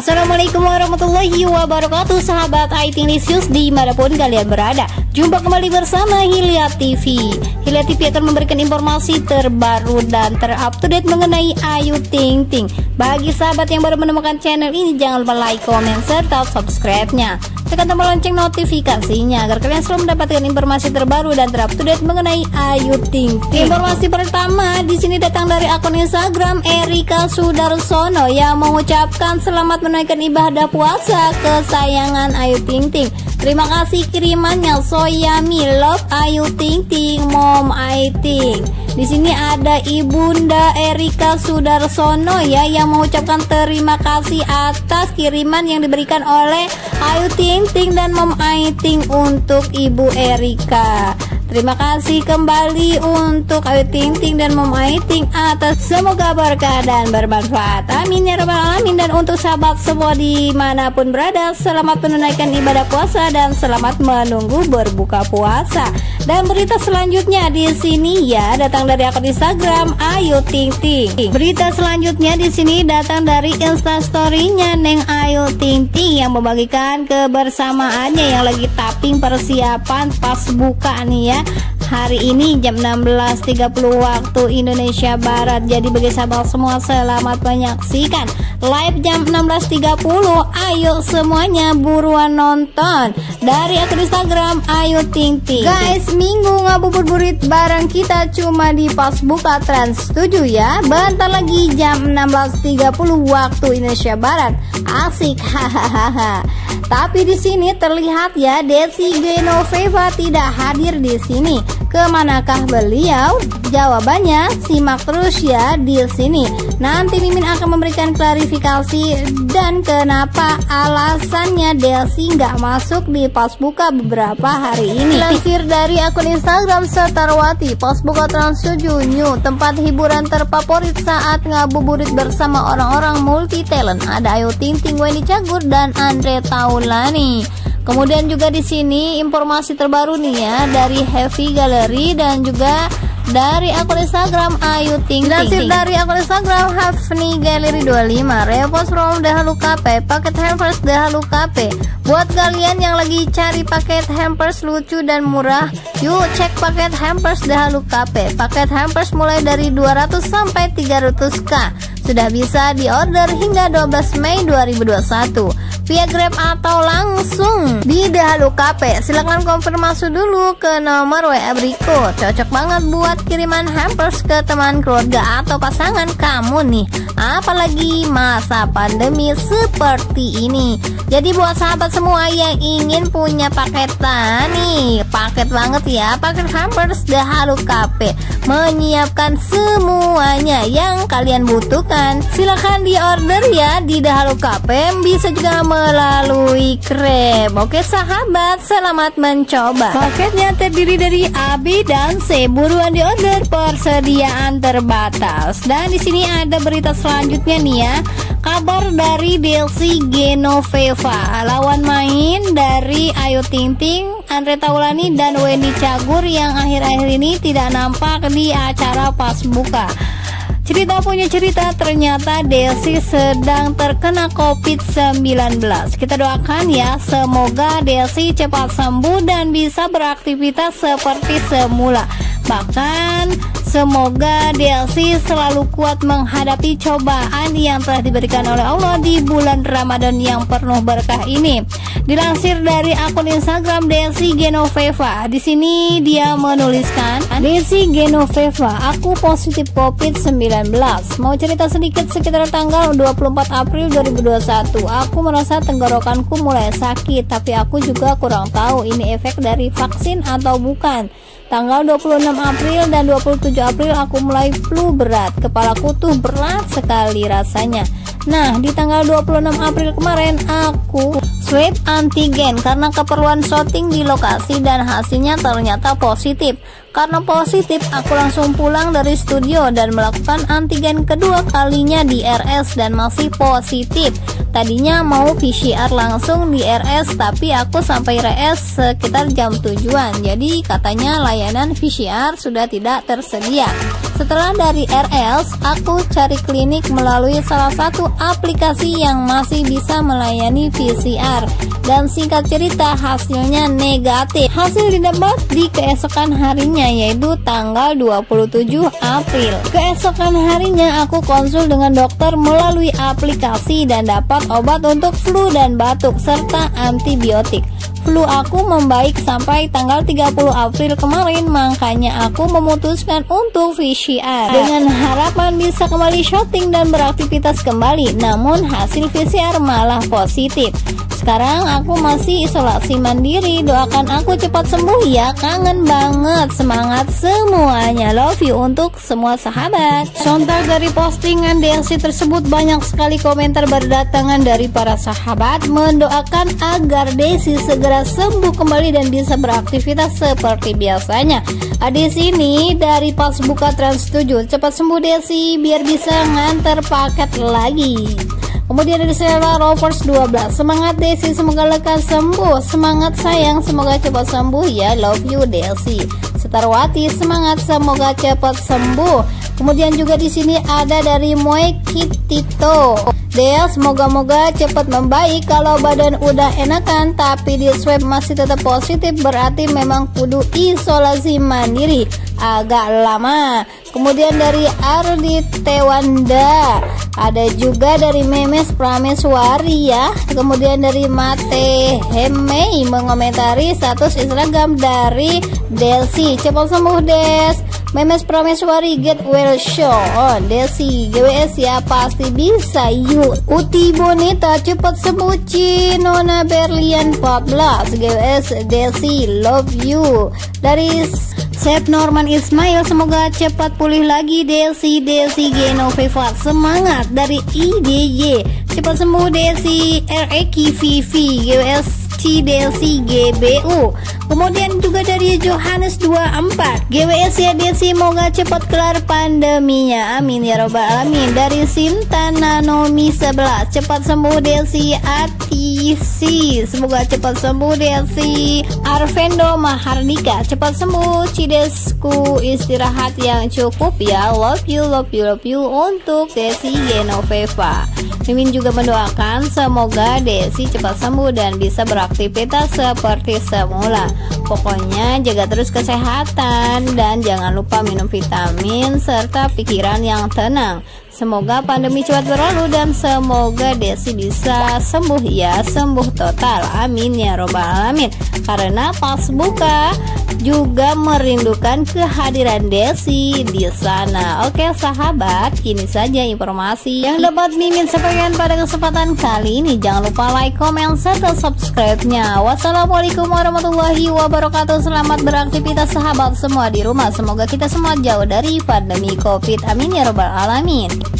Assalamualaikum warahmatullahi wabarakatuh Sahabat IT Lisius di mana pun kalian berada. Jumpa kembali bersama Hilya TV Hilya TV akan memberikan informasi terbaru dan terupdate mengenai Ayu Ting Ting. Bagi sahabat yang baru menemukan channel ini Jangan lupa like, comment, serta subscribe-nya tekan tombol lonceng notifikasinya agar kalian selalu mendapatkan informasi terbaru dan terupdate mengenai Ayu Ting Ting. Informasi pertama di sini datang dari akun Instagram Erika Sudarsono yang mengucapkan selamat menaikkan ibadah puasa kesayangan Ayu Ting Ting. Terima kasih kirimannya Soyami Love Ayu Ting Ting Mom Ayu Ting. Di sini ada Ibunda Erika Sudarsono ya yang mengucapkan terima kasih atas kiriman yang diberikan oleh Ayu Ting Ting dan Mom Aiting untuk Ibu Erika. Terima kasih kembali untuk Ayu Ting Ting dan Mom Aiting atas semoga berkah dan bermanfaat. Amin ya rabbal alamin dan untuk sahabat semua di mana pun berada, selamat menunaikan ibadah puasa dan selamat menunggu berbuka puasa. Dan berita selanjutnya di sini ya datang dari akun Instagram Ayu Ting Ting. Berita selanjutnya di sini datang dari Instastorynya Neng Ayu Ting Ting yang membagikan kebersamaannya yang lagi tapping persiapan pas buka nih ya hari ini jam 16.30 waktu Indonesia Barat. Jadi bagi sahabat semua selamat menyaksikan live jam 16.30 ayo semuanya buruan nonton. Dari akun Instagram Ayu Ting Ting. Guys minggu ngabuburit bareng kita cuma di pas buka Trans. 7 ya? Bentar lagi jam 16.30 waktu Indonesia Barat. Asik hahaha. Tapi di sini terlihat ya Desi Genoveva tidak hadir di sini. Ke manakah beliau? Jawabannya simak terus ya di sini. Nanti Mimin akan memberikan klarifikasi dan kenapa alasannya Desi nggak masuk di pas buka beberapa hari ini. Lansir dari akun Instagram Setarwati, pas buka Trans 7 New, tempat hiburan terfavorit saat ngabuburit bersama orang-orang multi talent. Ada Ayu Ting Ting, Wendy Cagur dan Andre Taulani. Kemudian juga di sini informasi terbaru nih ya dari Heavy Gallery dan juga dari akun Instagram Ayu Ting Ting. Dilansir dari akun Instagram Hafni Gallery 25, repost from Dahulu KP, paket hampers Dahulu KP. Buat kalian yang lagi cari paket hampers lucu dan murah, yuk cek paket hampers Dahulu KP. Paket hampers mulai dari 200 sampai 300k. Sudah bisa diorder hingga 12 Mei 2021 via Grab atau langsung di Dahulu KP. Silahkan konfirmasi dulu ke nomor WA berikut. Cocok banget buat kiriman hampers ke teman keluarga atau pasangan kamu nih. Apalagi masa pandemi seperti ini. Jadi buat sahabat semua yang ingin punya paketan nih, paket banget ya, paket hampers Dahulu KP menyiapkan semuanya yang kalian butuhkan. Silahkan di order ya di Dahulu KP, bisa juga melalui Grab. Oke sahabat, selamat mencoba. Paketnya terdiri dari A, B, dan C. Buruan di order persediaan terbatas. Dan di sini ada berita selanjutnya nih ya. Kabar dari Delsi Genoveva Lawan main dari Ayu Ting Ting Andre Taulani dan Wendy Cagur yang akhir-akhir ini tidak nampak di acara pas buka Cerita punya cerita ternyata Desi sedang terkena COVID-19 Kita doakan ya semoga Desi cepat sembuh dan bisa beraktivitas seperti semula Bahkan semoga Delsi selalu kuat menghadapi cobaan yang telah diberikan oleh Allah di bulan Ramadan yang penuh berkah ini. Dilansir dari akun Instagram Delsi Genoveva, di sini dia menuliskan, Delsi Genoveva, aku positif COVID-19. Mau cerita sedikit sekitar tanggal 24 April 2021. Aku merasa tenggorokanku mulai sakit, tapi aku juga kurang tahu ini efek dari vaksin atau bukan. Tanggal 26 April dan 27 April aku mulai flu berat. Kepalaku tuh berat sekali rasanya. Nah, di tanggal 26 April kemarin aku swab antigen karena keperluan shooting di lokasi dan hasilnya ternyata positif. Karena positif, aku langsung pulang dari studio dan melakukan antigen kedua kalinya di RS dan masih positif. Tadinya mau PCR langsung di RS, tapi aku sampai RS sekitar jam tujuan. Jadi katanya layanan PCR sudah tidak tersedia. Setelah dari RS, aku cari klinik melalui salah satu aplikasi yang masih bisa melayani PCR. Dan singkat cerita, hasilnya negatif. Hasil didapat di keesokan harinya yaitu tanggal 27 April. Keesokan harinya aku konsul dengan dokter melalui aplikasi dan dapat obat untuk flu dan batuk serta antibiotik. Flu aku membaik sampai tanggal 30 April kemarin makanya aku memutuskan untuk PCR dengan harapan bisa kembali shopping dan beraktivitas kembali namun hasil PCR malah positif sekarang aku masih isolasi mandiri. Doakan aku cepat sembuh ya. Kangen banget. Semangat semuanya. Love you untuk semua sahabat. Sontak dari postingan DLC tersebut Banyak sekali komentar berdatangan dari para sahabat Mendoakan agar Desi segera sembuh kembali Dan bisa beraktivitas seperti biasanya. Di sini dari pas buka Trans 7 Cepat sembuh Desi Biar bisa nganter paket lagi Kemudian ada Sela Rovers 12 Semangat Desi. Semoga lekas sembuh. Semangat sayang. Semoga cepat sembuh ya. Love you Desi. Setarwati semangat. Semoga cepat sembuh Kemudian juga di sini ada dari Moe Kitito Dea semoga-moga cepat membaik Kalau badan udah enakan Tapi di swab masih tetap positif Berarti memang kudu isolasi mandiri. Agak lama. Kemudian dari Ardi Tewanda ada juga dari Memes Prameswari ya. Kemudian dari Mate Hemei mengomentari status Instagram dari Delsi. Cepat sembuh Des Memes Prameswari get well show oh, Desi GWS ya pasti bisa. Yuk Uti Bonita cepat sembuh Nona Berlian 14 GWS Desi love you. Dari Chef Norman Ismail semoga cepat pulih lagi. Desi Desi Genoveva semangat. Dari IDY cepat sembuh Desi REK Vivi GWS Desi GBU Kemudian juga dari Johannes 24 GWS ya Desi semoga cepat kelar pandeminya. Amin ya robbal alamin. Dari Sinta Nanomi 11 Cepat sembuh Desi ATC Semoga cepat sembuh Desi Arvendo Mahardika Cepat sembuh Cidesku. Istirahat yang cukup ya. Love you love you love you. Untuk Desi Genoveva. Mimin juga mendoakan semoga Desi cepat sembuh dan bisa beraktivitas seperti semula Pokoknya jaga terus kesehatan dan jangan lupa minum vitamin serta pikiran yang tenang. Semoga pandemi cepat berlalu dan semoga Desi bisa sembuh ya, sembuh total. Amin ya robbal alamin. Karena pas buka juga merindukan kehadiran Desi di sana. Oke sahabat, ini saja informasi yang dapat Mimin sampaikan pada kesempatan kali ini. Jangan lupa like, komen, serta subscribe-nya. Wassalamualaikum warahmatullahi wabarakatuh. Selamat beraktivitas sahabat semua di rumah. Semoga kita semua jauh dari pandemi COVID. Amin ya robbal alamin.